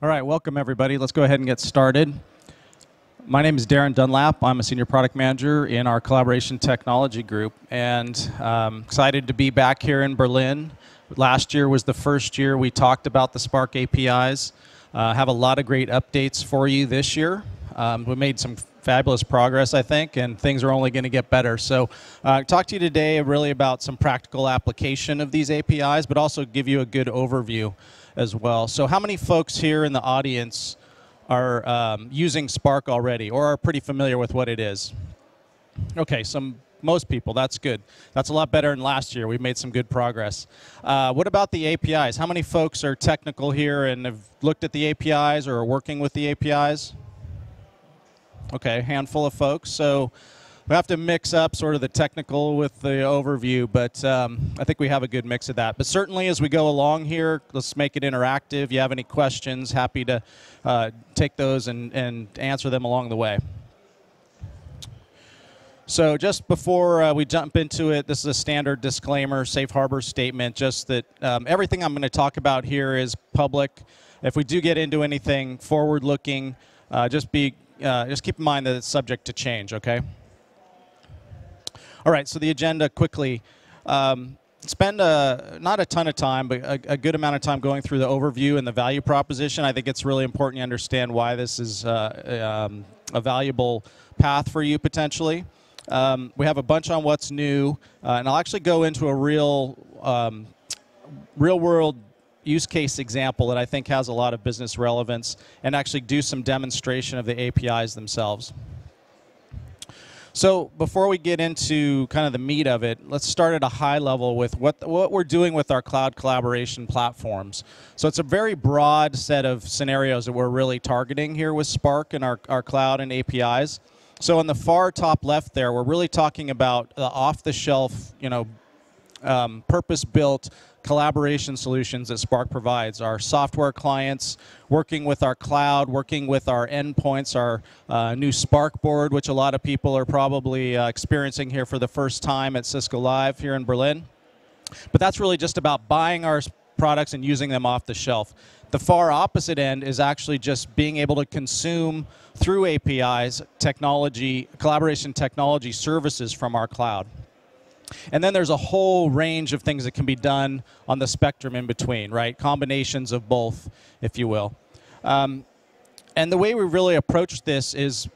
All right, welcome everybody. Let's go ahead and get started. My name is Darren Dunlap. I'm a senior product manager in our collaboration technology group, and um, excited to be back here in Berlin. Last year was the first year we talked about the Spark APIs. Uh, have a lot of great updates for you this year. Um, we made some fabulous progress, I think, and things are only going to get better. So, uh, talk to you today really about some practical application of these APIs, but also give you a good overview as well. So, how many folks here in the audience are um, using Spark already or are pretty familiar with what it is? Okay, some most people. That's good. That's a lot better than last year. We've made some good progress. Uh, what about the APIs? How many folks are technical here and have looked at the APIs or are working with the APIs? Okay, handful of folks. So we have to mix up sort of the technical with the overview, but um, I think we have a good mix of that. But certainly as we go along here, let's make it interactive. If you have any questions, happy to uh, take those and, and answer them along the way. So just before uh, we jump into it, this is a standard disclaimer, safe harbor statement, just that um, everything I'm going to talk about here is public. If we do get into anything forward-looking, uh, just be uh, just keep in mind that it's subject to change, okay? All right, so the agenda quickly. Um, spend a, not a ton of time, but a, a, good amount of time going through the overview and the value proposition. I think it's really important you understand why this is uh, um, a valuable path for you potentially. Um, we have a bunch on what's new, uh, and I'll actually go into a real, um, real world use case example that I think has a lot of business relevance and actually do some demonstration of the APIs themselves. So before we get into kind of the meat of it, let's start at a high level with what, what we're doing with our cloud collaboration platforms. So it's a very broad set of scenarios that we're really targeting here with Spark and our, our cloud and APIs. So on the far top left there, we're really talking about the off-the-shelf, you know, um, purpose-built collaboration solutions that Spark provides. Our software clients, working with our cloud, working with our endpoints, our uh, new Spark board, which a lot of people are probably uh, experiencing here for the first time at Cisco Live here in Berlin. But that's really just about buying our products and using them off the shelf. The far opposite end is actually just being able to consume through APIs technology, collaboration technology services from our cloud. And then there's a whole range of things that can be done on the spectrum in between, right? Combinations of both, if you will. Um, and the way we really approached this is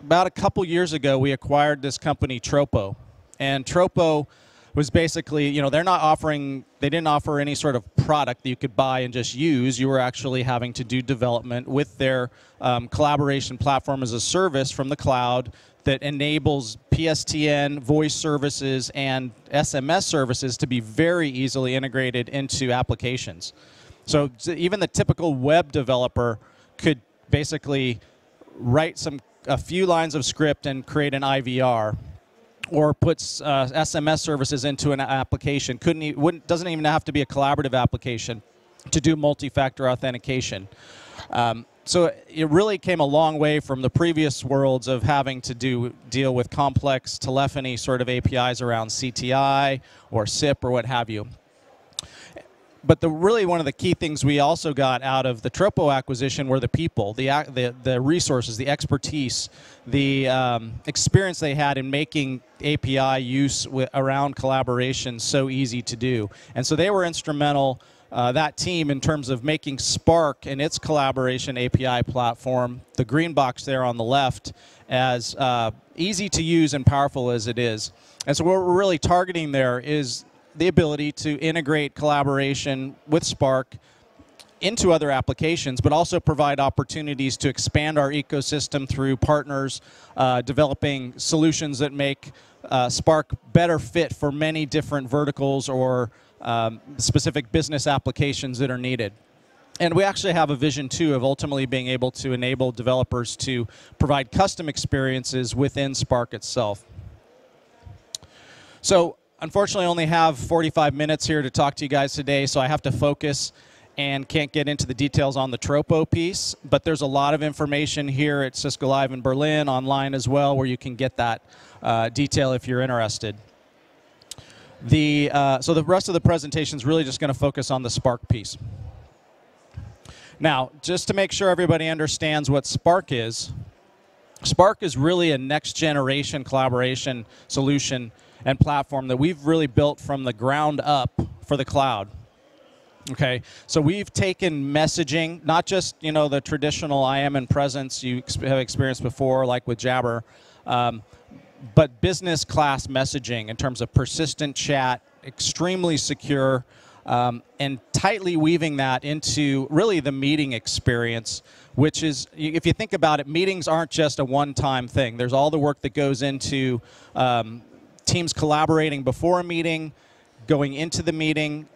about a couple years ago, we acquired this company, Tropo. And Tropo was basically, you know, they're not offering, they didn't offer any sort of product that you could buy and just use. You were actually having to do development with their um, collaboration platform as a service from the cloud that enables PSTN, voice services, and SMS services to be very easily integrated into applications. So even the typical web developer could basically write some a few lines of script and create an IVR or puts uh, SMS services into an application. Couldn't wouldn't doesn't even have to be a collaborative application to do multi-factor authentication. Um, so it really came a long way from the previous worlds of having to do deal with complex telephony sort of APIs around CTI or SIP or what have you. But the really one of the key things we also got out of the Tropo acquisition were the people, the the, the resources, the expertise, the um, experience they had in making API use around collaboration so easy to do, and so they were instrumental uh, that team in terms of making Spark and its collaboration API platform, the green box there on the left, as uh, easy to use and powerful as it is. And so what we're really targeting there is the ability to integrate collaboration with Spark into other applications, but also provide opportunities to expand our ecosystem through partners, uh, developing solutions that make uh, Spark better fit for many different verticals or um, specific business applications that are needed. And we actually have a vision too of ultimately being able to enable developers to provide custom experiences within Spark itself. So unfortunately I only have 45 minutes here to talk to you guys today, so I have to focus and can't get into the details on the Tropo piece, but there's a lot of information here at Cisco Live in Berlin, online as well, where you can get that uh, detail if you're interested. The, uh, so the rest of the presentation is really just going to focus on the Spark piece. Now, just to make sure everybody understands what Spark is, Spark is really a next generation collaboration solution and platform that we've really built from the ground up for the cloud. Okay, so we've taken messaging, not just you know the traditional IM and presence you have experienced before, like with Jabber, um, but business class messaging in terms of persistent chat, extremely secure, um, and tightly weaving that into really the meeting experience, which is, if you think about it, meetings aren't just a one-time thing. There's all the work that goes into um, teams collaborating before a meeting, going into the meeting,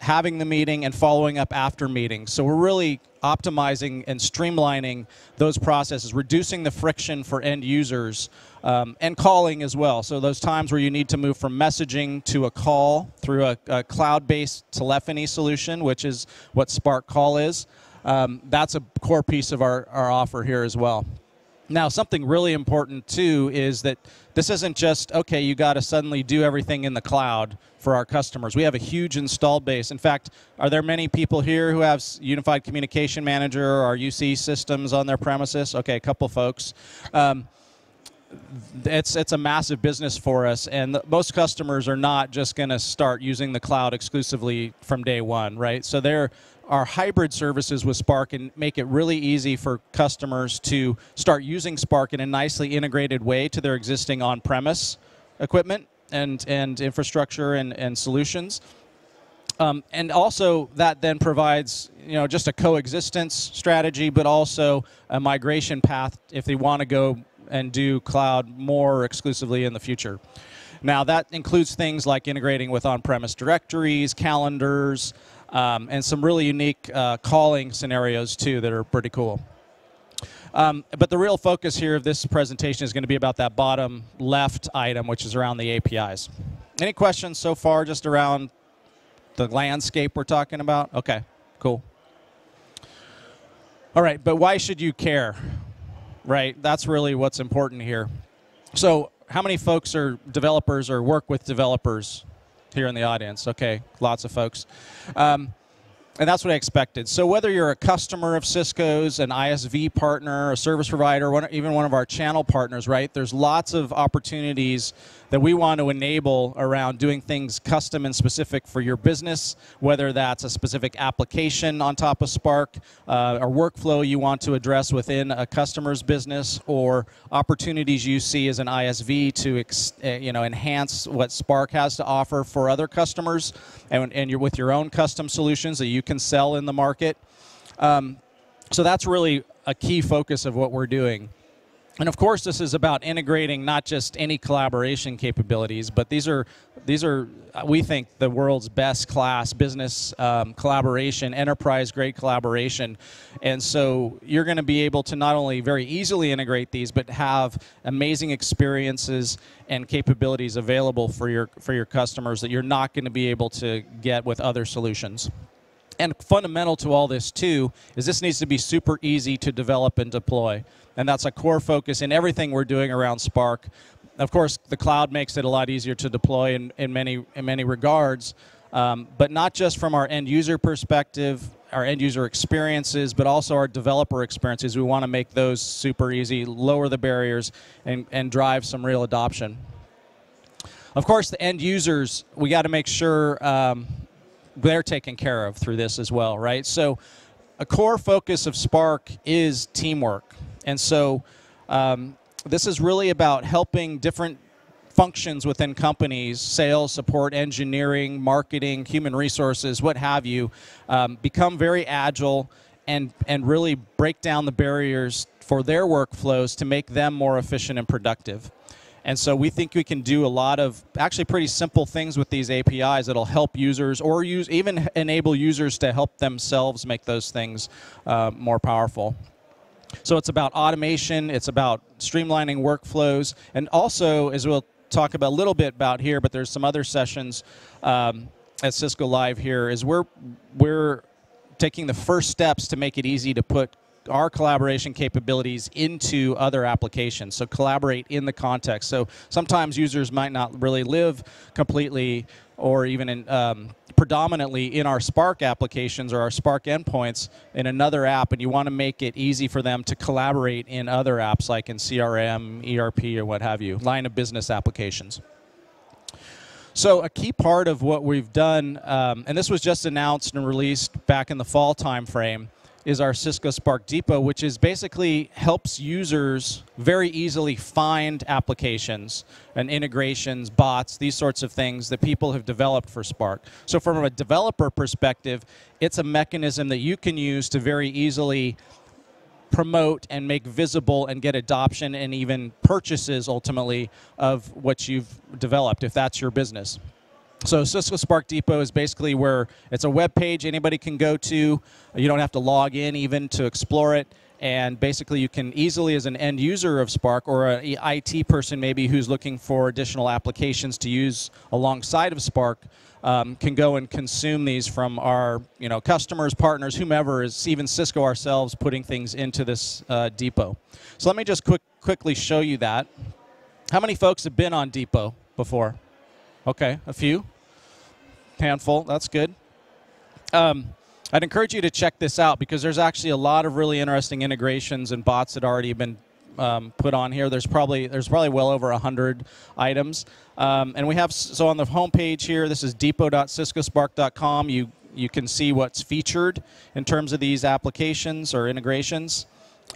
having the meeting and following up after meetings. So we're really optimizing and streamlining those processes, reducing the friction for end users um, and calling as well. So those times where you need to move from messaging to a call through a, a cloud-based telephony solution, which is what Spark Call is, um, that's a core piece of our, our offer here as well. Now, something really important too is that this isn't just, okay, you got to suddenly do everything in the cloud for our customers. We have a huge installed base. In fact, are there many people here who have Unified Communication Manager or UC systems on their premises? Okay, a couple folks. Um, it's it's a massive business for us, and the, most customers are not just going to start using the cloud exclusively from day one, right? So they're our hybrid services with Spark and make it really easy for customers to start using Spark in a nicely integrated way to their existing on-premise equipment and, and infrastructure and, and solutions. Um, and also that then provides you know just a coexistence strategy, but also a migration path if they want to go and do cloud more exclusively in the future. Now that includes things like integrating with on-premise directories, calendars, um, and some really unique uh, calling scenarios too that are pretty cool. Um, but the real focus here of this presentation is going to be about that bottom left item, which is around the APIs. Any questions so far just around the landscape we're talking about? Okay, cool. All right, but why should you care? Right, that's really what's important here. So how many folks are developers or work with developers here in the audience. Okay, lots of folks. Um, and that's what I expected. So whether you're a customer of Cisco's, an ISV partner, a service provider, one, even one of our channel partners, right? There's lots of opportunities that we want to enable around doing things custom and specific for your business, whether that's a specific application on top of Spark, uh, or workflow you want to address within a customer's business, or opportunities you see as an ISV to uh, you know enhance what Spark has to offer for other customers, and, and you're with your own custom solutions that you can sell in the market. Um, so that's really a key focus of what we're doing. And of course, this is about integrating not just any collaboration capabilities, but these are these are we think the world's best class business um, collaboration, enterprise grade collaboration, and so you're going to be able to not only very easily integrate these, but have amazing experiences and capabilities available for your for your customers that you're not going to be able to get with other solutions. And fundamental to all this too is this needs to be super easy to develop and deploy and that's a core focus in everything we're doing around Spark. Of course, the cloud makes it a lot easier to deploy in, in many in many regards, um, but not just from our end user perspective, our end user experiences, but also our developer experiences. We want to make those super easy, lower the barriers, and, and drive some real adoption. Of course, the end users, we got to make sure um, they're taken care of through this as well, right? So a core focus of Spark is teamwork. And so um, this is really about helping different functions within companies, sales, support, engineering, marketing, human resources, what have you, um, become very agile and, and really break down the barriers for their workflows to make them more efficient and productive. And so we think we can do a lot of actually pretty simple things with these APIs that'll help users or use even enable users to help themselves make those things uh, more powerful. So it's about automation, it's about streamlining workflows, and also, as we'll talk about a little bit about here, but there's some other sessions um, at Cisco Live here, is we're, we're taking the first steps to make it easy to put our collaboration capabilities into other applications. So collaborate in the context. So sometimes users might not really live completely or even in, um, predominantly in our Spark applications or our Spark endpoints in another app, and you want to make it easy for them to collaborate in other apps like in CRM, ERP, or what have you, line of business applications. So a key part of what we've done, um, and this was just announced and released back in the fall timeframe, is our Cisco Spark Depot, which is basically helps users very easily find applications and integrations, bots, these sorts of things that people have developed for Spark. So from a developer perspective, it's a mechanism that you can use to very easily promote and make visible and get adoption and even purchases ultimately of what you've developed if that's your business. So Cisco Spark Depot is basically where it's a web page anybody can go to. You don't have to log in even to explore it. And basically you can easily, as an end user of Spark or an IT person maybe who's looking for additional applications to use alongside of Spark, um, can go and consume these from our you know, customers, partners, whomever is even Cisco ourselves putting things into this uh, depot. So let me just quick, quickly show you that. How many folks have been on Depot before? Okay, a few. Handful, that's good. Um, I'd encourage you to check this out because there's actually a lot of really interesting integrations and bots that already been um, put on here. There's probably there's probably well over hundred items, um, and we have so on the home page here. This is depot.ciscospark.com. You you can see what's featured in terms of these applications or integrations.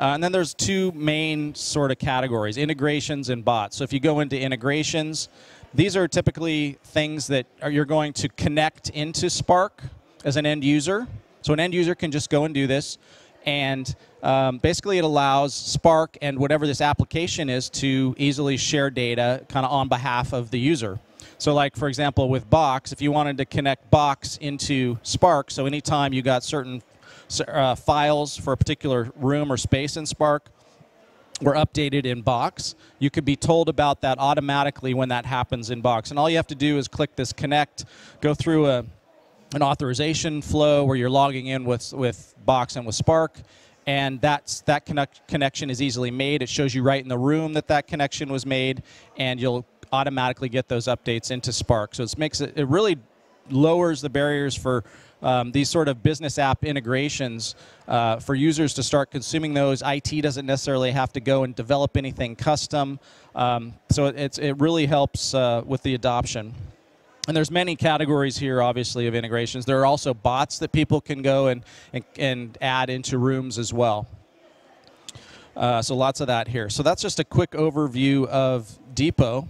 Uh, and then there's two main sort of categories, integrations and bots. So if you go into integrations, these are typically things that are, you're going to connect into Spark as an end user. So an end user can just go and do this. And um, basically it allows Spark and whatever this application is to easily share data kind of on behalf of the user. So like, for example, with Box, if you wanted to connect Box into Spark, so anytime you got certain uh, files for a particular room or space in Spark, were updated in Box. You could be told about that automatically when that happens in Box. And all you have to do is click this connect, go through a, an authorization flow where you're logging in with, with Box and with Spark, and that's, that connect, connection is easily made. It shows you right in the room that that connection was made, and you'll automatically get those updates into Spark. So it makes it, it really lowers the barriers for um, these sort of business app integrations uh, for users to start consuming those. IT doesn't necessarily have to go and develop anything custom. Um, so it, it really helps uh, with the adoption. And there's many categories here, obviously, of integrations. There are also bots that people can go and, and, and add into rooms as well. Uh, so lots of that here. So that's just a quick overview of Depot.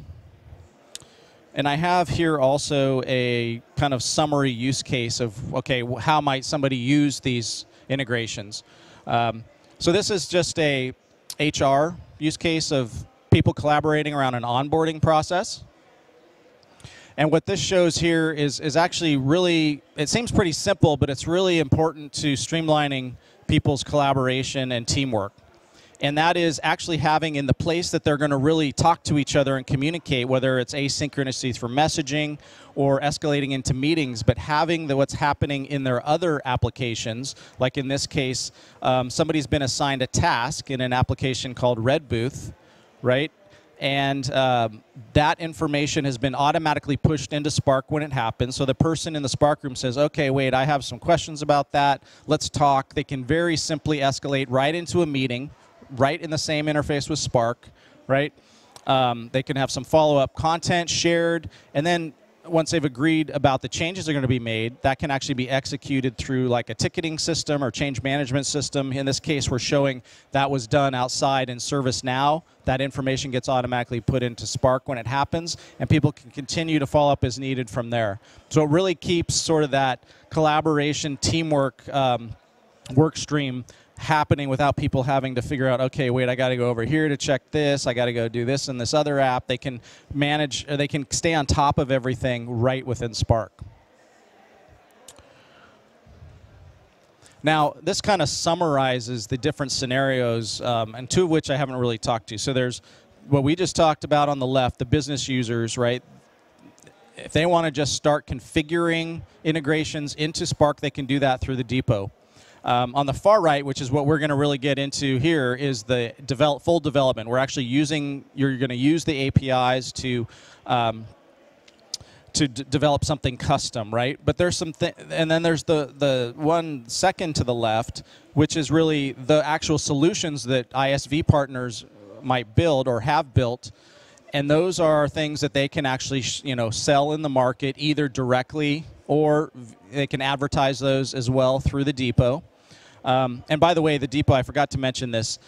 And I have here also a kind of summary use case of, okay, how might somebody use these integrations? Um, so this is just a HR use case of people collaborating around an onboarding process. And what this shows here is, is actually really, it seems pretty simple, but it's really important to streamlining people's collaboration and teamwork. And that is actually having in the place that they're going to really talk to each other and communicate, whether it's asynchronously through messaging or escalating into meetings, but having the, what's happening in their other applications, like in this case, um, somebody's been assigned a task in an application called Redbooth, right? and um, that information has been automatically pushed into Spark when it happens. So the person in the Spark room says, okay, wait, I have some questions about that. Let's talk. They can very simply escalate right into a meeting, right in the same interface with Spark, right? Um, they can have some follow-up content shared, and then once they've agreed about the changes that are going to be made, that can actually be executed through like a ticketing system or change management system. In this case, we're showing that was done outside in ServiceNow. That information gets automatically put into Spark when it happens, and people can continue to follow up as needed from there. So it really keeps sort of that collaboration, teamwork um, work stream happening without people having to figure out, okay, wait, I got to go over here to check this. I got to go do this in this other app. They can manage, they can stay on top of everything right within Spark. Now, this kind of summarizes the different scenarios, um, and two of which I haven't really talked to. So there's what we just talked about on the left, the business users, right? If they want to just start configuring integrations into Spark, they can do that through the depot. Um, on the far right, which is what we're going to really get into here, is the develop, full development. We're actually using, you're going to use the APIs to um, to develop something custom, right? But there's some, th- and then there's the the one second to the left, which is really the actual solutions that ISV partners might build or have built, and those are things that they can actually, you know, sell in the market either directly or they can advertise those as well through the depot. Um, and by the way, the depot, I forgot to mention this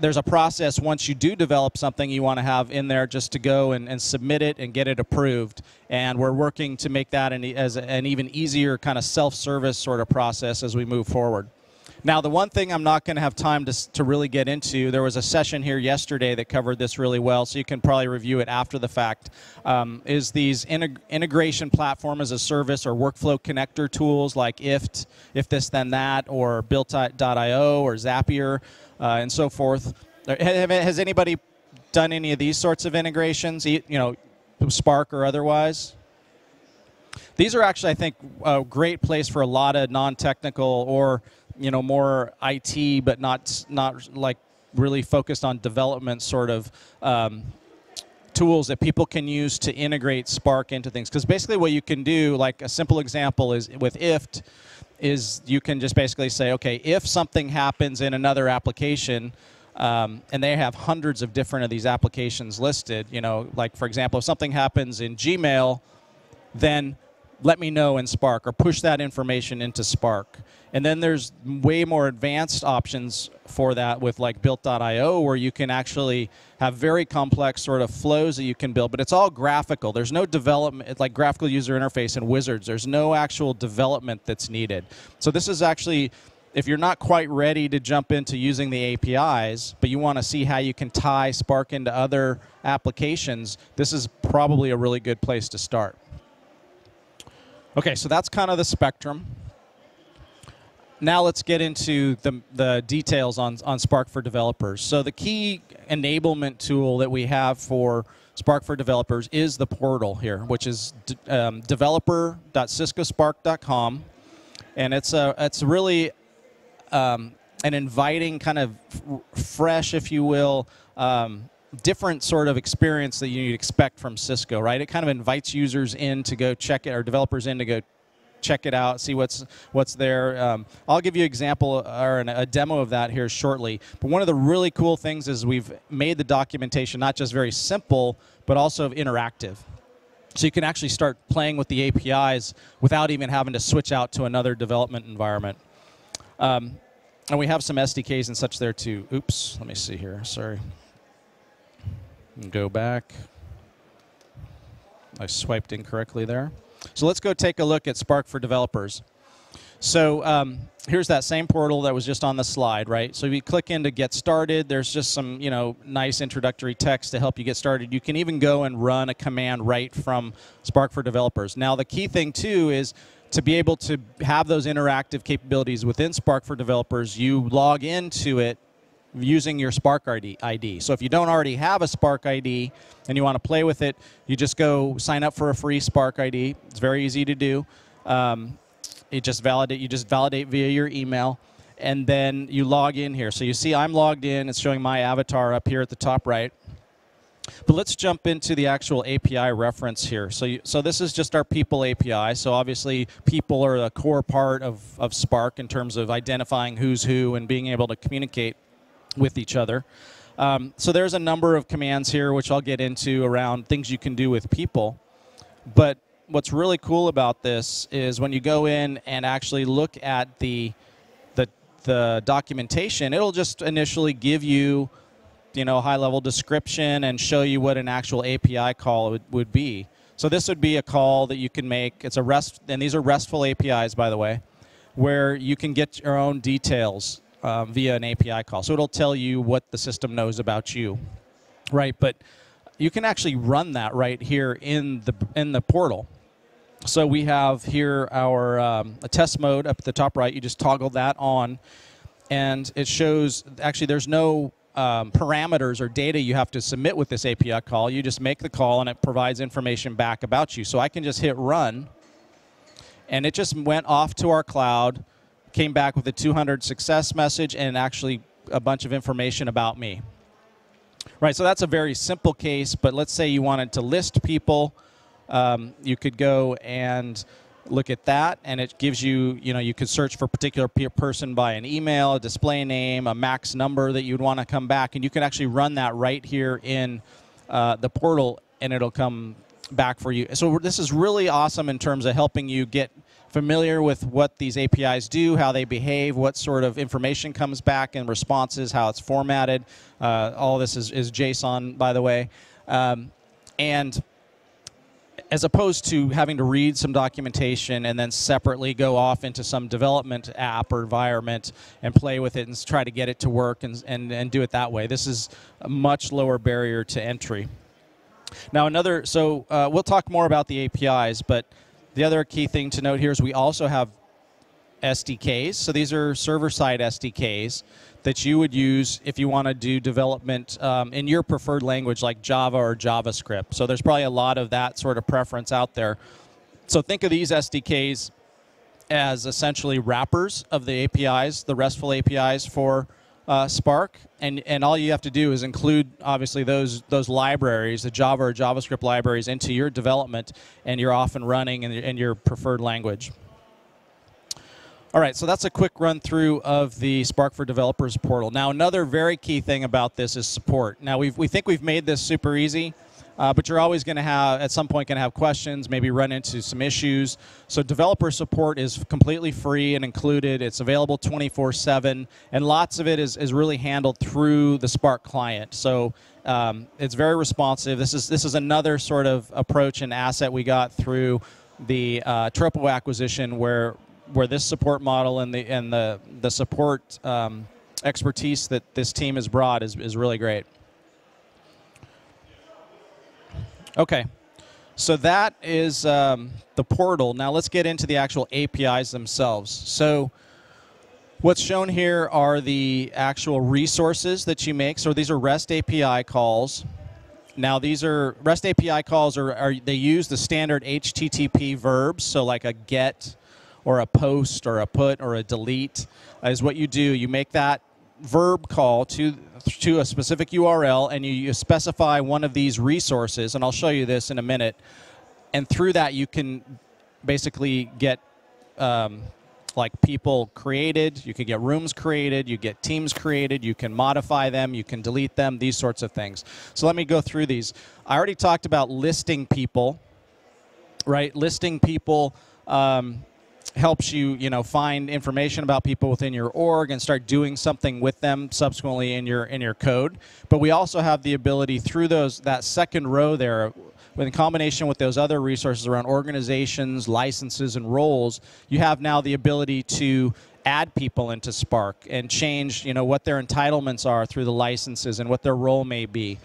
there's a process once you do develop something you want to have in there just to go and, and submit it and get it approved. And we're working to make that an, as an even easier kind of self-service sort of process as we move forward. Now, the one thing I'm not going to have time to, to really get into, there was a session here yesterday that covered this really well, so you can probably review it after the fact, um, is these integ- integration platform as a service or workflow connector tools like IFTTT, if this then that, or Built.io or Zapier uh, and so forth. Has anybody done any of these sorts of integrations, you know, Spark or otherwise? These are actually, I think, a great place for a lot of non-technical or you know more IT, but not not like really focused on development sort of um, tools that people can use to integrate Spark into things. Because basically, what you can do, like a simple example, is with IFTTT is you can just basically say, okay, if something happens in another application, um, and they have hundreds of different of these applications listed, you know, like for example, if something happens in Gmail, then let me know in Spark or push that information into Spark. And then there's way more advanced options for that with like built.io where you can actually have very complex sort of flows that you can build, but it's all graphical. There's no development, like graphical user interface and wizards. There's no actual development that's needed. So this is actually, if you're not quite ready to jump into using the APIs, but you want to see how you can tie Spark into other applications, this is probably a really good place to start. Okay, so that's kind of the spectrum. Now let's get into the, the details on, on Spark for developers. So the key enablement tool that we have for Spark for developers is the portal here, which is um, developer.ciscospark.com. And it's, a, it's really um, an inviting kind of fresh, if you will, um, different sort of experience that you'd expect from Cisco, right? It kind of invites users in to go check it, or developers in to go check it out, see what's what's there. Um, I'll give you an example or an, a demo of that here shortly. But one of the really cool things is we've made the documentation not just very simple, but also interactive. So you can actually start playing with the APIs without even having to switch out to another development environment. Um, and we have some SDKs and such there too. Oops, let me see here. Sorry. Go back. I swiped incorrectly there. So let's go take a look at Spark for developers. So um, here's that same portal that was just on the slide, right? So if you click in to get started, there's just some, you know, nice introductory text to help you get started. You can even go and run a command right from Spark for developers. Now the key thing too is to be able to have those interactive capabilities within Spark for developers, you log into it using your Spark ID. So if you don't already have a Spark ID and you want to play with it, you just go sign up for a free Spark ID. It's very easy to do. Um, it just validate. You just validate via your email, and then you log in here. So you see, I'm logged in. It's showing my avatar up here at the top right. But let's jump into the actual API reference here. So, you, so this is just our people API. So obviously, people are a core part of, of Spark in terms of identifying who's who and being able to communicate with each other. Um, so there's a number of commands here, which I'll get into around things you can do with people. But what's really cool about this is when you go in and actually look at the the, the documentation, it'll just initially give you you know high level description and show you what an actual API call would, would be. So this would be a call that you can make. It's a REST, and these are RESTful APIs, by the way, where you can get your own details um, via an API call. So it'll tell you what the system knows about you, right? But you can actually run that right here in the in the portal. So we have here our um, a test mode up at the top right. You just toggle that on, and it shows. Actually, there's no um, parameters or data you have to submit with this API call. You just make the call, and it provides information back about you. So I can just hit run, and it just went off to our cloud came back with a 200 success message and actually a bunch of information about me. Right, so that's a very simple case, but let's say you wanted to list people um, you could go and look at that and it gives you you know you could search for a particular person by an email a display name a max number that you'd want to come back and you can actually run that right here in uh, the portal and it'll come back for you so this is really awesome in terms of helping you get familiar with what these apis do how they behave what sort of information comes back in responses how it's formatted uh, all this is, is json by the way um, and as opposed to having to read some documentation and then separately go off into some development app or environment and play with it and try to get it to work and, and, and do it that way. This is a much lower barrier to entry. Now, another, so uh, we'll talk more about the APIs, but the other key thing to note here is we also have SDKs. So these are server side SDKs that you would use if you want to do development um, in your preferred language like Java or JavaScript. So there's probably a lot of that sort of preference out there. So think of these SDKs as essentially wrappers of the APIs, the RESTful APIs for uh, Spark, and and all you have to do is include obviously those those libraries, the Java or JavaScript libraries, into your development, and you're off and running in, in your preferred language. All right, so that's a quick run through of the Spark for Developers portal. Now, another very key thing about this is support. Now, we we think we've made this super easy, uh, but you're always going to have, at some point, going to have questions, maybe run into some issues. So developer support is completely free and included. It's available 24/7, and lots of it is, is really handled through the Spark client. So um, it's very responsive. This is this is another sort of approach and asset we got through the uh, Tropo acquisition, where where this support model and the and the the support um, expertise that this team has brought is is really great. Okay, so that is um, the portal. Now let's get into the actual APIs themselves. So. What's shown here are the actual resources that you make. So these are REST API calls. Now these are REST API calls are, are they use the standard HTTP verbs, so like a get, or a post or a put or a delete is what you do. You make that verb call to to a specific URL and you, you, specify one of these resources and I'll show you this in a minute. And through that you can basically get um, like people created. You can get rooms created. You get teams created. You can modify them. You can delete them. These sorts of things. So let me go through these. I already talked about listing people right? Listing people um, helps you, you know, find information about people within your org and start doing something with them subsequently in your in your code. But we also have the ability through those that second row there in combination with those other resources around organizations, licenses, and roles, you have now the ability to add people into Spark and change, you know, what their entitlements are through the licenses and what their role may be.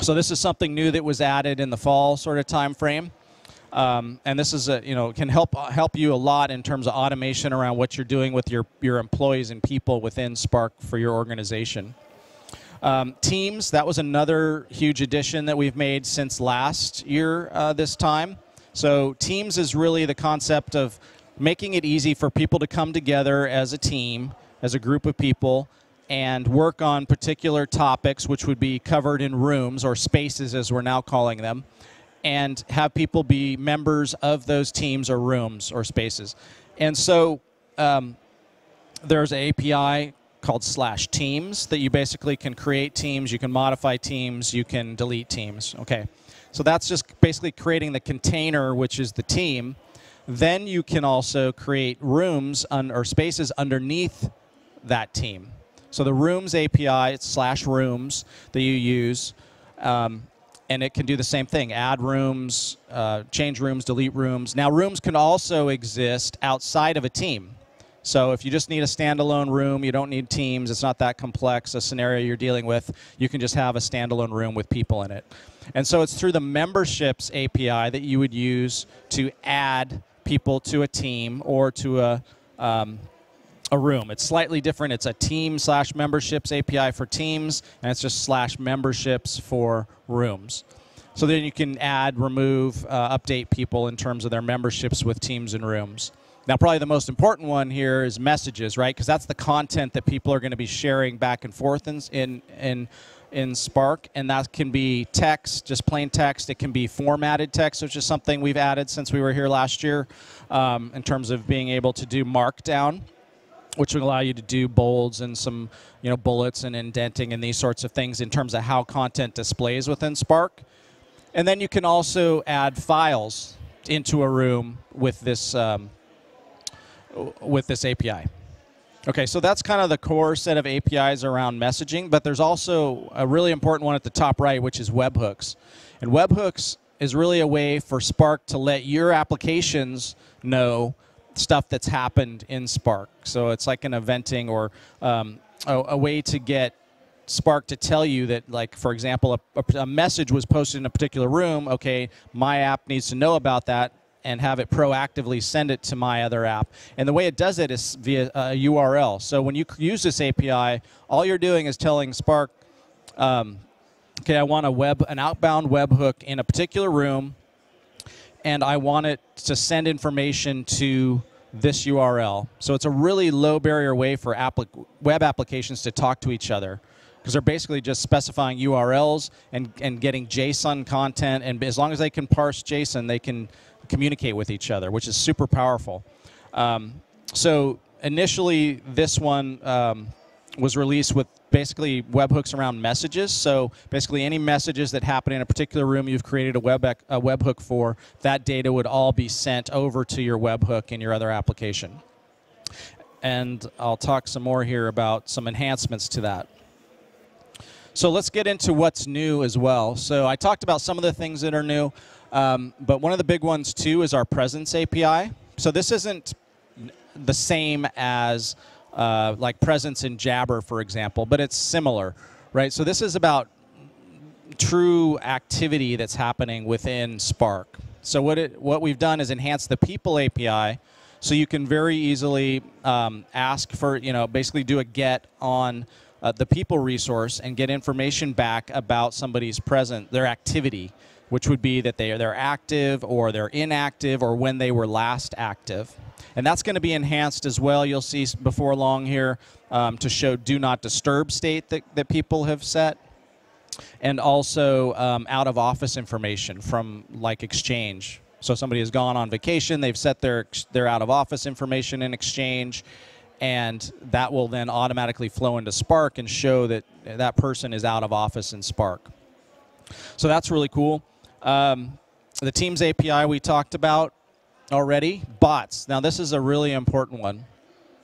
So this is something new that was added in the fall sort of time frame. Um, and this is a, you know can help help you a lot in terms of automation around what you're doing with your your employees and people within Spark for your organization. Um, teams that was another huge addition that we've made since last year uh, this time. So Teams is really the concept of making it easy for people to come together as a team, as a group of people, and work on particular topics, which would be covered in rooms or spaces, as we're now calling them and have people be members of those teams or rooms or spaces. And so um, there's an API called slash teams that you basically can create teams, you can modify teams, you can delete teams. Okay, so that's just basically creating the container, which is the team. Then you can also create rooms or spaces underneath that team. So the rooms API, slash rooms that you use. Um, and it can do the same thing. Add rooms uh, change rooms delete rooms. Now rooms can also exist outside of a team. So if you just need a standalone room you don't need teams it's not that complex a scenario you're dealing with you can just have a standalone room with people in it. And so it's through the memberships api that you would use to add people to a team or to a um, a room. It's slightly different. It's a team slash memberships API for teams, and it's just slash memberships for rooms. So then you can add, remove, uh, update people in terms of their memberships with teams and rooms. Now, probably the most important one here is messages, right? Because that's the content that people are going to be sharing back and forth in, in, in in Spark, and that can be text, just plain text. It can be formatted text, which is something we've added since we were here last year um, in terms of being able to do markdown which will allow you to do bolds and some you know bullets and indenting and these sorts of things in terms of how content displays within Spark. And then you can also add files into a room with this um, with this API. Okay, so that's kind of the core set of APIs around messaging, but there's also a really important one at the top right, which is webhooks. And webhooks is really a way for Spark to let your applications know stuff that's happened in Spark. So it's like an eventing or um, a, a, way to get Spark to tell you that, like, for example, a, a, message was posted in a particular room. Okay, my app needs to know about that and have it proactively send it to my other app. And the way it does it is via a URL. So when you use this API, all you're doing is telling Spark, um, okay, I want a web, an outbound webhook in a particular room and I want it to send information to this URL. So it's a really low barrier way for web applications to talk to each other because they're basically just specifying URLs and, and getting JSON content. And as long as they can parse JSON, they can communicate with each other, which is super powerful. Um, so initially, this one um, was released with basically webhooks around messages. So basically, any messages that happen in a particular room you've created a web a webhook for, that data would all be sent over to your webhook in your other application. And I'll talk some more here about some enhancements to that. So let's get into what's new as well. So I talked about some of the things that are new, um, but one of the big ones too is our Presence API. So this isn't the same as uh, like presence in Jabber, for example, but it's similar, right? So this is about true activity that's happening within Spark. So what it what we've done is enhance the People API, so you can very easily um, ask for you know basically do a get on uh, the people resource and get information back about somebody's present their activity, which would be that they are they're active or they're inactive or when they were last active. And that's going to be enhanced as well. You'll see before long here um, to show do not disturb state that, that people have set. And also um, out of office information from like Exchange. So somebody has gone on vacation, they've set their, their out of office information in Exchange, and that will then automatically flow into Spark and show that that person is out of office in Spark. So that's really cool. Um, the Teams API we talked about already. Bots. Now, this is a really important one.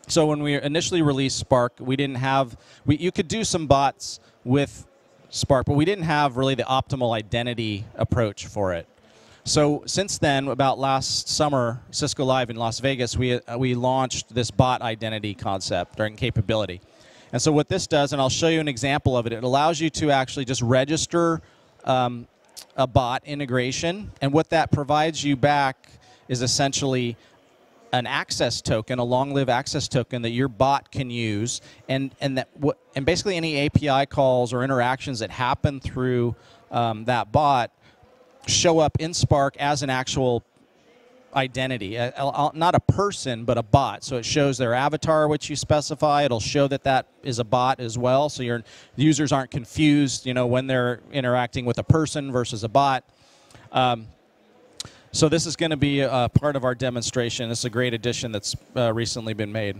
So when we initially released Spark, we didn't have, we, you could do some bots with Spark, but we didn't have really the optimal identity approach for it. So since then, about last summer, Cisco Live in Las Vegas, we, uh, we launched this bot identity concept or capability. And so what this does, and I'll show you an example of it, it allows you to actually just register um, a bot integration, and what that provides you back is essentially an access token, a long-lived access token that your bot can use, and and that what and basically any API calls or interactions that happen through um, that bot show up in Spark as an actual identity, a, a, not a person, but a bot. So it shows their avatar, which you specify. It'll show that that is a bot as well, so your users aren't confused, you know, when they're interacting with a person versus a bot. Um, so this is going to be a part of our demonstration. It's a great addition that's uh, recently been made.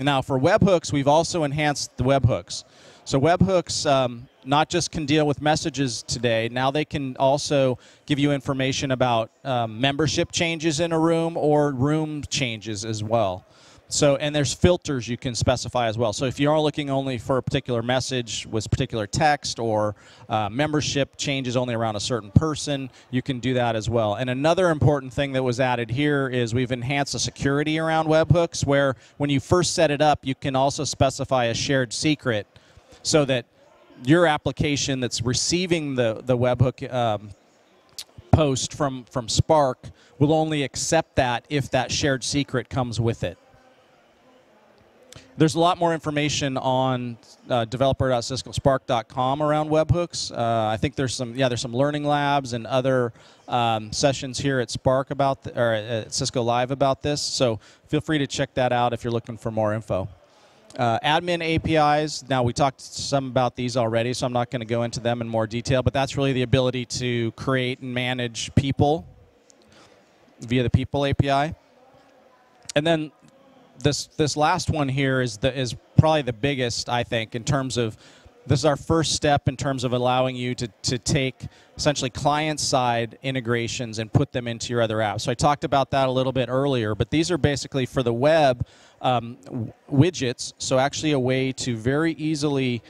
Now for webhooks, we've also enhanced the webhooks. So webhooks um, not just can deal with messages today, now they can also give you information about um, membership changes in a room or room changes as well. So, and there's filters you can specify as well. So if you are looking only for a particular message with particular text or uh, membership changes only around a certain person, you can do that as well. And another important thing that was added here is we've enhanced the security around webhooks where when you first set it up, you can also specify a shared secret so that your application that's receiving the, the webhook um, post from, from Spark will only accept that if that shared secret comes with it. There's a lot more information on uh, developer.ciscospark.com around webhooks. Uh, I think there's some yeah there's some learning labs and other um, sessions here at Spark about the, or at Cisco Live about this. So feel free to check that out if you're looking for more info. uh, admin APIs. Now, we talked some about these already, so I'm not going to go into them in more detail, but that's really the ability to create and manage people via the people API. And then this this last one here is the is probably the biggest I think in terms of this is our first step in terms of allowing you to, to take essentially client side integrations and put them into your other apps. So I talked about that a little bit earlier, but these are basically for the web um, widgets. So actually a way to very easily,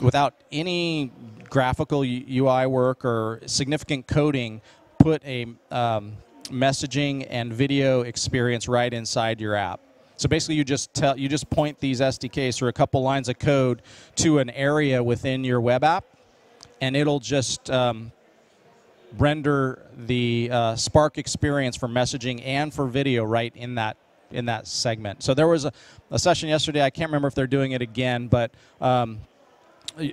without any graphical UI work or significant coding, put a um, messaging and video experience right inside your app. So basically, you just tell you just point these SDKs or a couple lines of code to an area within your web app, and it'll just um, render the uh, Spark experience for messaging and for video right in that in that segment. So there was a, a session yesterday. I can't remember if they're doing it again, but um,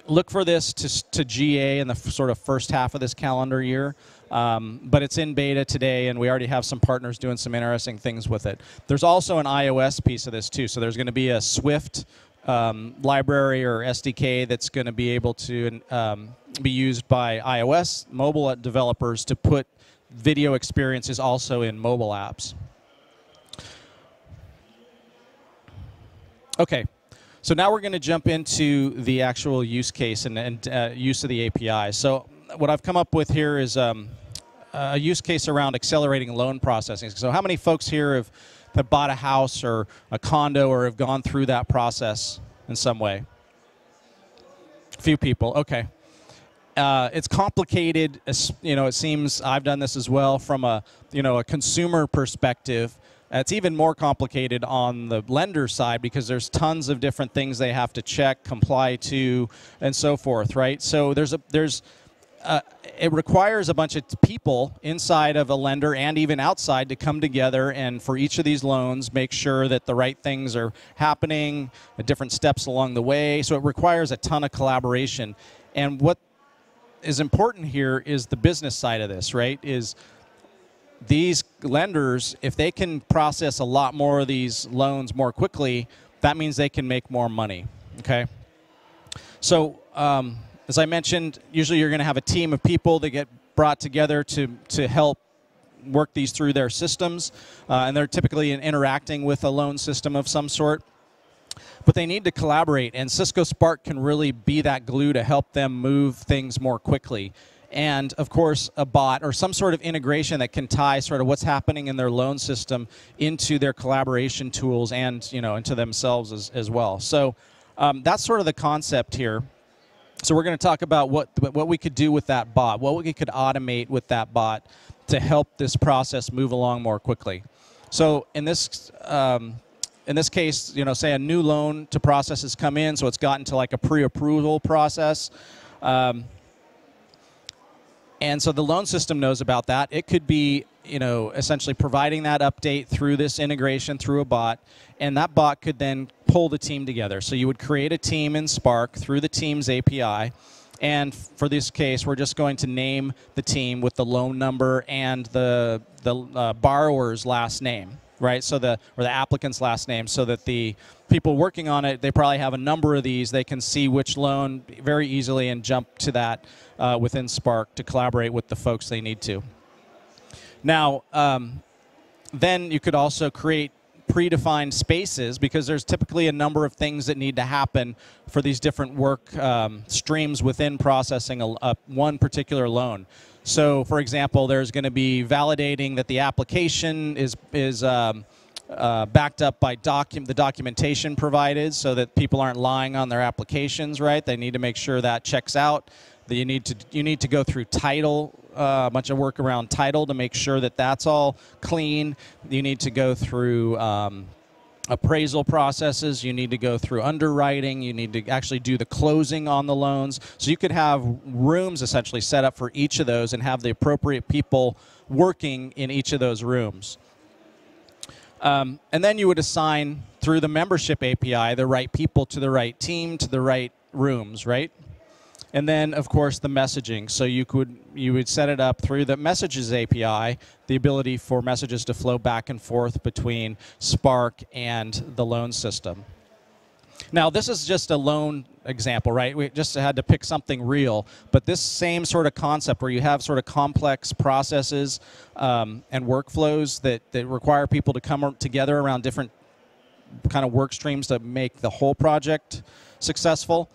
look for this to, to GA in the sort of first half of this calendar year. Um, but it's in beta today, and we already have some partners doing some interesting things with it. There's also an iOS piece of this too. So there's going to be a Swift um, library or SDK that's going to be able to um, be used by iOS mobile developers to put video experiences also in mobile apps. Okay, so now we're going to jump into the actual use case and, and uh, use of the API. So what I've come up with here is um, a use case around accelerating loan processing. So how many folks here have, have bought a house or a condo or have gone through that process in some way? A few people, okay. Uh, it's complicated. You know, it seems I've done this as well from a you know a consumer perspective. It's even more complicated on the lender side because there's tons of different things they have to check, comply to, and so forth. Right. So there's a there's uh, it requires a bunch of people inside of a lender and even outside to come together and for each of these loans make sure that the right things are happening different steps along the way. So it requires a ton of collaboration. And what is important here is the business side of this right? Is these lenders if they can process a lot more of these loans more quickly that means they can make more money okay? So um, as I mentioned, usually you're going to have a team of people that get brought together to, to help work these through their systems, uh, and they're typically interacting with a loan system of some sort. But they need to collaborate, and Cisco Spark can really be that glue to help them move things more quickly. And of course, a bot or some sort of integration that can tie sort of what's happening in their loan system into their collaboration tools and you know into themselves as, as well. So um, that's sort of the concept here. So we're going to talk about what what we could do with that bot, what we could automate with that bot to help this process move along more quickly. So in this um, in this case, you know, say a new loan to process has come in, so it's gotten to like a pre-approval process. Um, and so the loan system knows about that. It could be, you know, essentially providing that update through this integration through a bot, and that bot could then pull the team together. So you would create a team in Spark through the Teams API. And for this case, we're just going to name the team with the loan number and the, the uh, borrower's last name, right? So the, or the applicant's last name, so that the people working on it, they probably have a number of these. They can see which loan very easily and jump to that uh, within Spark to collaborate with the folks they need to. Now, um, then you could also create predefined spaces because there's typically a number of things that need to happen for these different work um, streams within processing a, a, one particular loan. So, for example, there's going to be validating that the application is is um, uh, backed up by docu the documentation provided, so that people aren't lying on their applications. Right? They need to make sure that checks out. You need to you need to go through title uh, a bunch of work around title to make sure that that's all clean. You need to go through um, appraisal processes. You need to go through underwriting. You need to actually do the closing on the loans. So you could have rooms essentially set up for each of those and have the appropriate people working in each of those rooms. Um, and then you would assign through the membership API the right people to the right team to the right rooms, right? And then, of course, the messaging. So you could you would set it up through the messages API, the ability for messages to flow back and forth between Spark and the loan system. Now, this is just a loan example, right? We just had to pick something real. But this same sort of concept where you have sort of complex processes um, and workflows that, that require people to come together around different kind of work streams to make the whole project successful.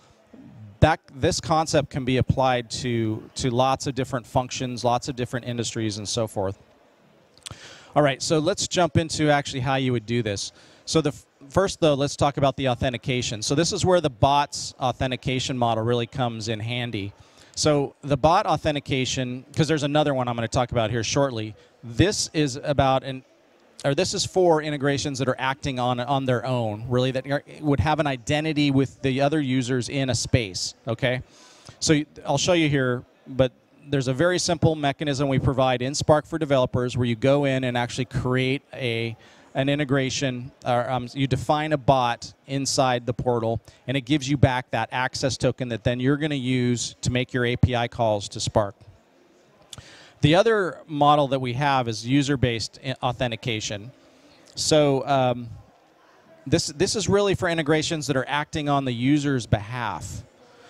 That, this concept can be applied to, to lots of different functions, lots of different industries, and so forth. All right, so let's jump into actually how you would do this. So the first, though, let's talk about the authentication. So this is where the bot's authentication model really comes in handy. So the bot authentication, because there's another one I'm going to talk about here shortly. This is about an or this is for integrations that are acting on on their own, really that are, would have an identity with the other users in a space. Okay, so I'll show you here, but there's a very simple mechanism we provide in Spark for developers where you go in and actually create a an integration, or um, you define a bot inside the portal, and it gives you back that access token that then you're going to use to make your API calls to Spark. The other model that we have is user-based authentication. So um, this this is really for integrations that are acting on the user's behalf.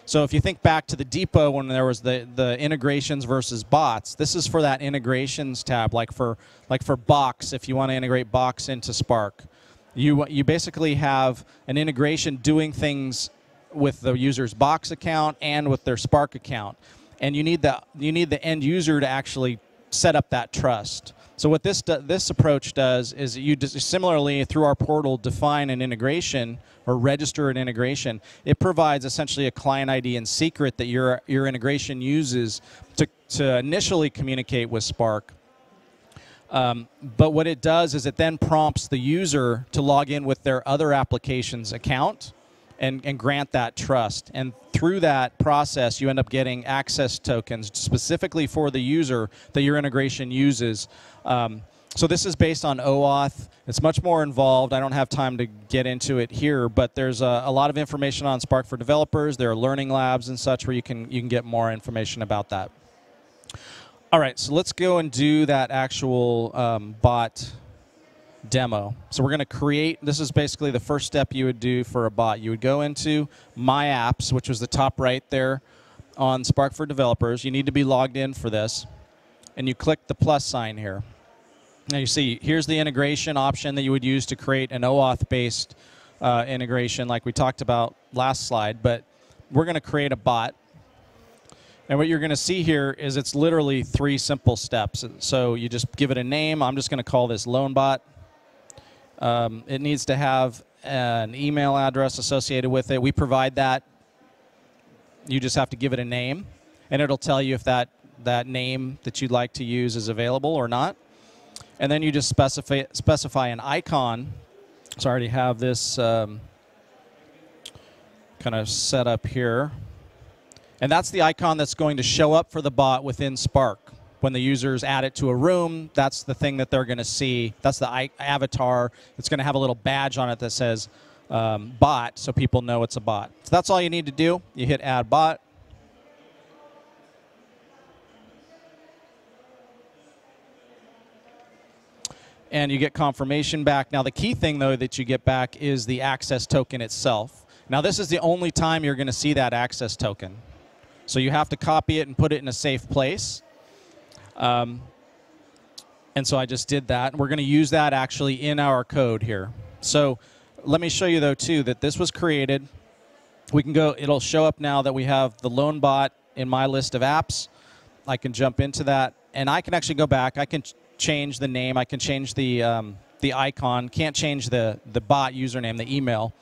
So if you think back to the depot when there was the, the integrations versus bots, this is for that integrations tab, like for like for Box, if you want to integrate Box into Spark. You, you basically have an integration doing things with the user's Box account and with their Spark account. And you need the, you need the end user to actually set up that trust. So what this this approach does is you similarly through our portal define an integration or register an integration. It provides essentially a client ID and secret that your your integration uses to to initially communicate with Spark. Um, but what it does is it then prompts the user to log in with their other application's account and, and grant that trust. And through that process, you end up getting access tokens specifically for the user that your integration uses. Um, so this is based on OAuth. It's much more involved. I don't have time to get into it here, but there's a, a, lot of information on Spark for developers. There are learning labs and such where you can you can get more information about that. All right, so let's go and do that actual um, bot demo. So we're going to create, this is basically the first step you would do for a bot. You would go into My Apps, which was the top right there on Spark for Developers. You need to be logged in for this. And you click the plus sign here. Now you see, here's the integration option that you would use to create an OAuth-based uh, integration like we talked about last slide. But we're going to create a bot. And what you're going to see here is it's literally three simple steps. So you just give it a name. I'm just going to call this LoanBot. Um, it needs to have an email address associated with it. We provide that. You just have to give it a name, and it'll tell you if that, that name that you'd like to use is available or not. And then you just specify, specify an icon. So I already have this um, kind of set up here. And that's the icon that's going to show up for the bot within Spark when the users add it to a room, that's the thing that they're going to see. That's the avatar. It's going to have a little badge on it that says um, bot, so people know it's a bot. So that's all you need to do. You hit add bot. And you get confirmation back. Now, the key thing, though, that you get back is the access token itself. Now, this is the only time you're going to see that access token. So you have to copy it and put it in a safe place. Um, and so I just did that. We're going to use that actually in our code here. So let me show you though too that this was created. We can go, it'll show up now that we have the loan bot in my list of apps. I can jump into that and I can actually go back. I can change the name. I can change the, um, the icon. Can't change the, the bot username, the email.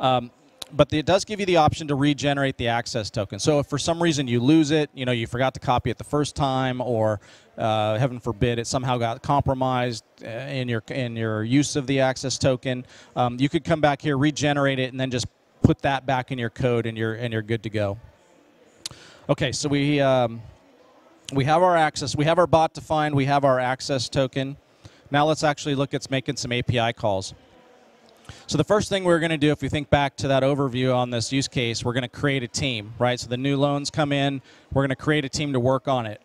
Um, but it does give you the option to regenerate the access token. So if for some reason you lose it, you know, you forgot to copy it the first time, or uh, heaven forbid it somehow got compromised uh, in your in your use of the access token, um, you could come back here, regenerate it, and then just put that back in your code, and you're and you're good to go. Okay, so we um, we have our access, we have our bot defined, we have our access token. Now let's actually look at making some API calls. So the first thing we're going to do, if we think back to that overview on this use case, we're going to create a team, right? So the new loans come in, we're going to create a team to work on it.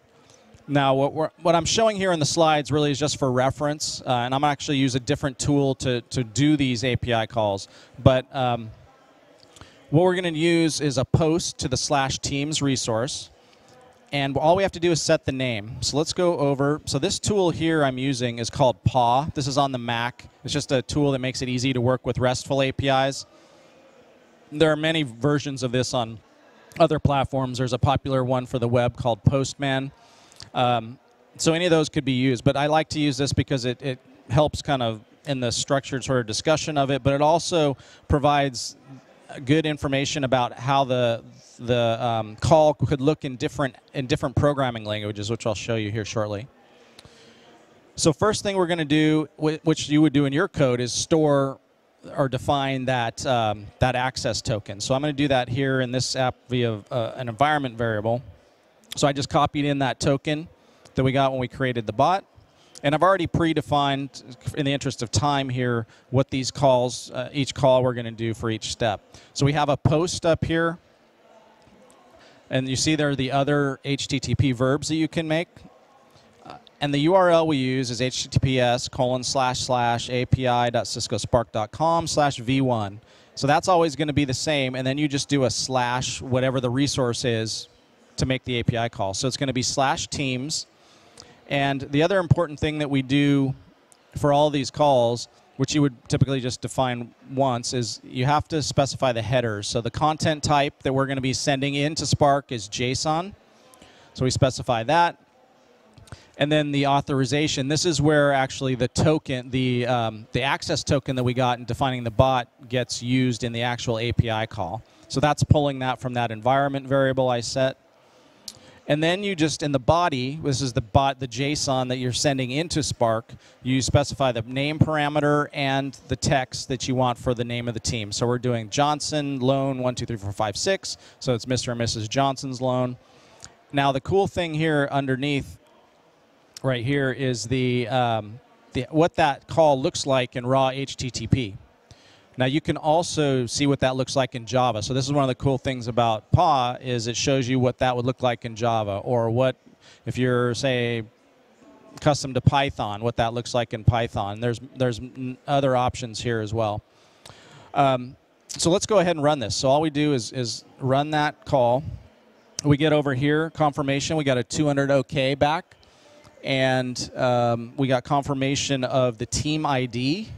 Now, what, what I'm showing here in the slides really is just for reference, uh, and I'm actually use a different tool to, to do these API calls. But um, what we're going to use is a post to the slash teams resource. And all we have to do is set the name. So let's go over. So this tool here I'm using is called Paw. This is on the Mac. It's just a tool that makes it easy to work with RESTful APIs. There are many versions of this on other platforms. There's a popular one for the web called Postman. Um, so any of those could be used. But I like to use this because it, it helps kind of in the structured sort of discussion of it, but it also provides good information about how the the um, call could look in different in different programming languages, which I'll show you here shortly. So first thing we're going to do, which you would do in your code, is store or define that um, that access token. So I'm going to do that here in this app via uh, an environment variable. So I just copied in that token that we got when we created the bot. And I've already predefined, in the interest of time here, what these calls, uh, each call we're going to do for each step. So we have a post up here. And you see there are the other HTTP verbs that you can make. Uh, and the URL we use is https colon slash slash api.ciscospark.com slash v1. So that's always going to be the same. And then you just do a slash whatever the resource is to make the API call. So it's going to be slash teams and the other important thing that we do for all these calls, which you would typically just define once, is you have to specify the headers. So the content type that we're going to be sending into Spark is JSON. So we specify that. And then the authorization. This is where actually the token, the um, the access token that we got in defining the bot gets used in the actual API call. So that's pulling that from that environment variable I set. And then you just, in the body, this is the bot, the JSON that you're sending into Spark, you specify the name parameter and the text that you want for the name of the team. So we're doing Johnson loan 123456, so it's Mr. and Mrs. Johnson's loan. Now the cool thing here underneath, right here, is the, um, the what that call looks like in raw HTTP. Now you can also see what that looks like in Java. So this is one of the cool things about PAW is it shows you what that would look like in Java or what if you're say custom to Python, what that looks like in Python. There's there's other options here as well. Um, so let's go ahead and run this. So all we do is is run that call. We get over here confirmation. We got a 200 OK back, and um, we got confirmation of the team ID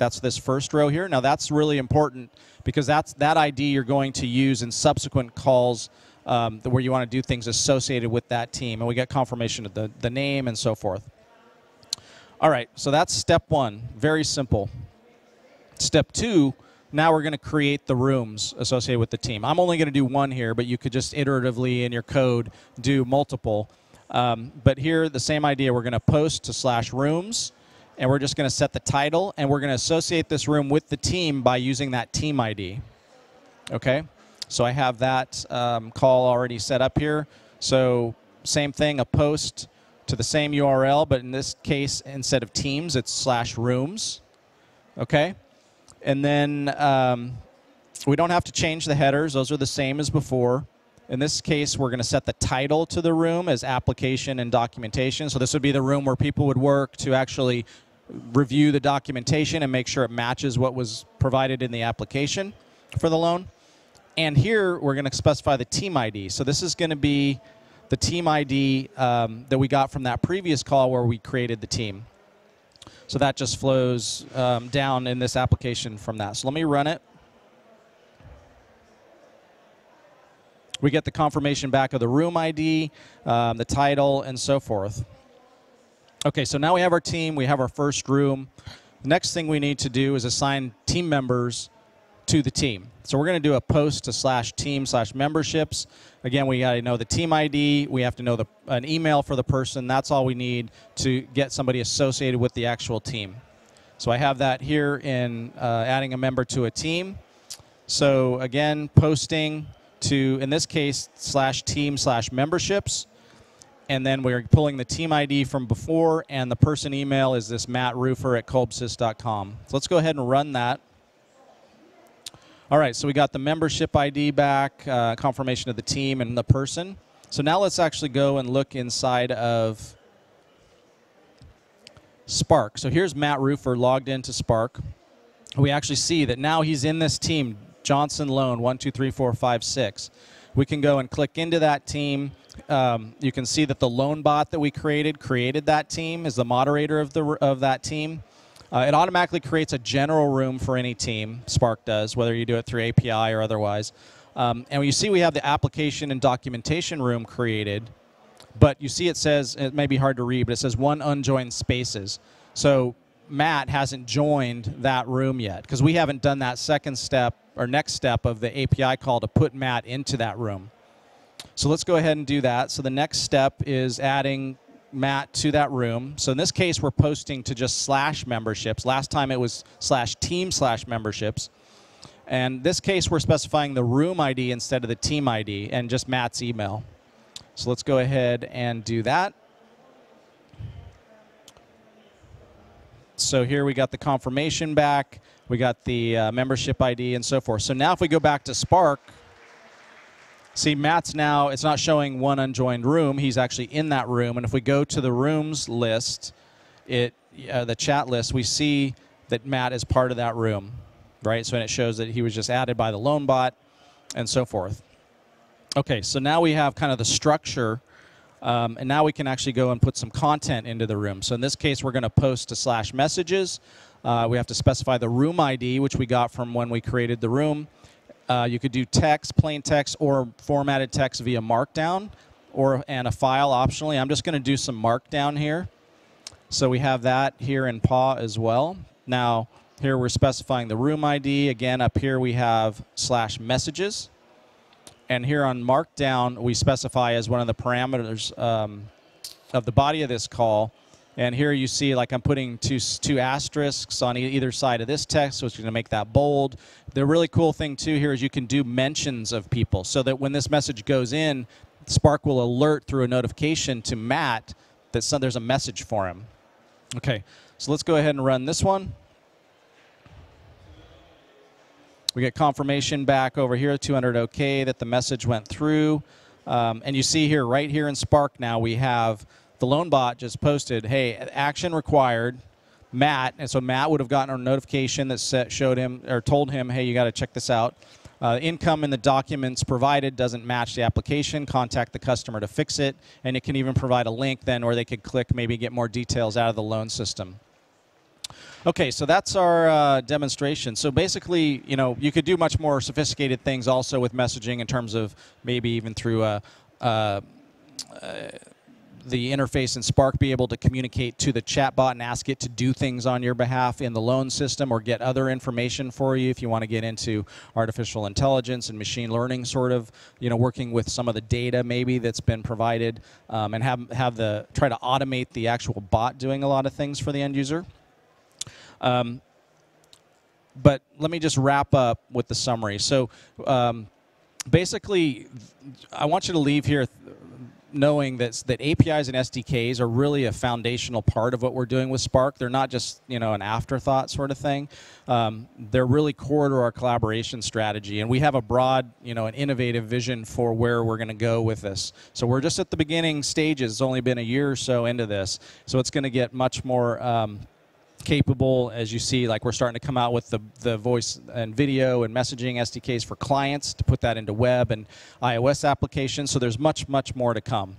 that's this first row here. Now that's really important because that's that ID you're going to use in subsequent calls um, where you want to do things associated with that team. And we get confirmation of the, the name and so forth. All right, so that's step one. Very simple. Step two, now we're going to create the rooms associated with the team. I'm only going to do one here, but you could just iteratively in your code do multiple. Um, but here, the same idea. We're going to post to slash rooms and we're just going to set the title, and we're going to associate this room with the team by using that team ID. Okay, so I have that um, call already set up here. So same thing, a post to the same URL, but in this case, instead of teams, it's slash rooms. Okay, and then um, we don't have to change the headers; those are the same as before. In this case, we're going to set the title to the room as application and documentation. So this would be the room where people would work to actually review the documentation and make sure it matches what was provided in the application for the loan. And here we're going to specify the team ID. So this is going to be the team ID um, that we got from that previous call where we created the team. So that just flows um, down in this application from that. So let me run it. We get the confirmation back of the room ID, um, the title, and so forth. Okay, so now we have our team, we have our first room. The next thing we need to do is assign team members to the team. So we're going to do a post to slash team slash memberships. Again, we got to know the team ID. We have to know the, an email for the person. That's all we need to get somebody associated with the actual team. So I have that here in uh, adding a member to a team. So again, posting to, in this case, slash team slash memberships and then we're pulling the team ID from before, and the person email is this Matt Rufer at kolbsys.com. So let's go ahead and run that. All right, so we got the membership ID back, uh, confirmation of the team and the person. So now let's actually go and look inside of Spark. So here's Matt Rufer logged into Spark. We actually see that now he's in this team Johnson Loan, one, two, three, four, five, six. We can go and click into that team. Um, you can see that the loan bot that we created created that team, is the moderator of, the, of that team. Uh, it automatically creates a general room for any team, Spark does, whether you do it through API or otherwise. Um, and you see we have the application and documentation room created, but you see it says, it may be hard to read, but it says one unjoined spaces. So Matt hasn't joined that room yet because we haven't done that second step or next step of the API call to put Matt into that room. So let's go ahead and do that. So the next step is adding Matt to that room. So in this case, we're posting to just slash memberships. Last time it was slash team slash memberships. And this case, we're specifying the room ID instead of the team ID and just Matt's email. So let's go ahead and do that. So here we got the confirmation back, we got the uh, membership ID and so forth. So now if we go back to Spark, See, Matt's now, it's not showing one unjoined room. He's actually in that room. And if we go to the rooms list, it uh, the chat list, we see that Matt is part of that room, right? So and it shows that he was just added by the loan bot and so forth. Okay, so now we have kind of the structure, um, and now we can actually go and put some content into the room. So in this case, we're going to post to slash messages. Uh, we have to specify the room ID, which we got from when we created the room. Uh, you could do text, plain text, or formatted text via Markdown, or and a file optionally. I'm just going to do some Markdown here. So we have that here in PAW as well. Now, here we're specifying the room ID. Again, up here we have slash messages. And here on Markdown, we specify as one of the parameters um, of the body of this call and here you see like I'm putting two, two asterisks on either side of this text, which is going to make that bold. The really cool thing too here is you can do mentions of people so that when this message goes in, Spark will alert through a notification to Matt that some, there's a message for him. Okay, so let's go ahead and run this one. We get confirmation back over here, 200 OK, that the message went through. Um, and you see here, right here in Spark now, we have the loan bot just posted, hey, action required. Matt, and so Matt would have gotten a notification that set, showed him or told him, hey, you got to check this out. Uh, income in the documents provided doesn't match the application. Contact the customer to fix it, and it can even provide a link then where they could click, maybe get more details out of the loan system. Okay, so that's our uh, demonstration. So basically, you know, you could do much more sophisticated things also with messaging in terms of maybe even through a, a, a the interface in Spark be able to communicate to the chatbot and ask it to do things on your behalf in the loan system or get other information for you if you want to get into artificial intelligence and machine learning sort of, you know, working with some of the data maybe that's been provided um, and have, have the, try to automate the actual bot doing a lot of things for the end user. Um, but let me just wrap up with the summary. So um, basically, I want you to leave here knowing that that APIs and SDKs are really a foundational part of what we're doing with Spark. They're not just you know an afterthought sort of thing. Um, they're really core to our collaboration strategy, and we have a broad, you know, an innovative vision for where we're going to go with this. So we're just at the beginning stages. It's only been a year or so into this, so it's going to get much more. Um, capable as you see like we're starting to come out with the, the voice and video and messaging SDKs for clients to put that into web and iOS applications. So there's much much more to come.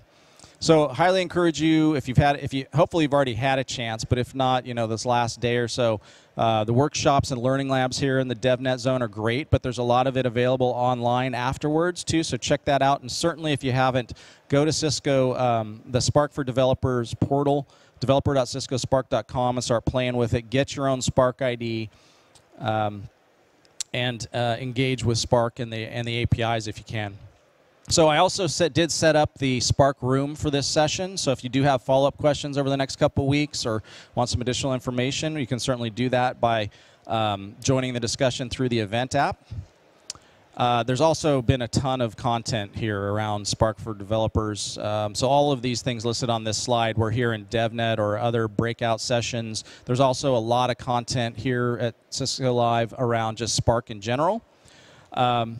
So highly encourage you if you've had if you hopefully you've already had a chance but if not you know this last day or so uh, the workshops and learning labs here in the DevNet zone are great but there's a lot of it available online afterwards too so check that out and certainly if you haven't go to Cisco um, the Spark for Developers portal developer.ciscospark.com and start playing with it. Get your own Spark ID um, and uh, engage with Spark and the, and the APIs if you can. So I also set, did set up the Spark room for this session. So if you do have follow-up questions over the next couple weeks or want some additional information, you can certainly do that by um, joining the discussion through the event app. Uh, there's also been a ton of content here around Spark for developers. Um, so all of these things listed on this slide, we're here in DevNet or other breakout sessions. There's also a lot of content here at Cisco Live around just Spark in general. Um,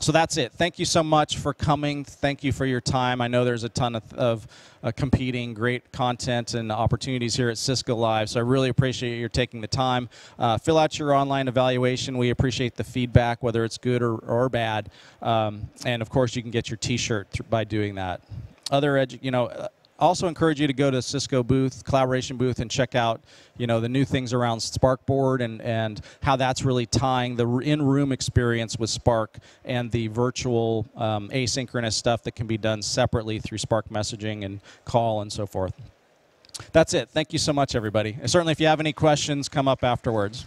so that's it. Thank you so much for coming. Thank you for your time. I know there's a ton of, of uh, competing great content and opportunities here at Cisco Live, so I really appreciate you taking the time. Uh, fill out your online evaluation. We appreciate the feedback, whether it's good or, or bad. Um, and of course, you can get your T-shirt by doing that. Other, edu- you know, uh, also encourage you to go to Cisco booth, collaboration booth, and check out you know the new things around SparkBoard and and how that's really tying the in-room experience with Spark and the virtual um, asynchronous stuff that can be done separately through Spark messaging and call and so forth. That's it. Thank you so much, everybody. And certainly, if you have any questions, come up afterwards.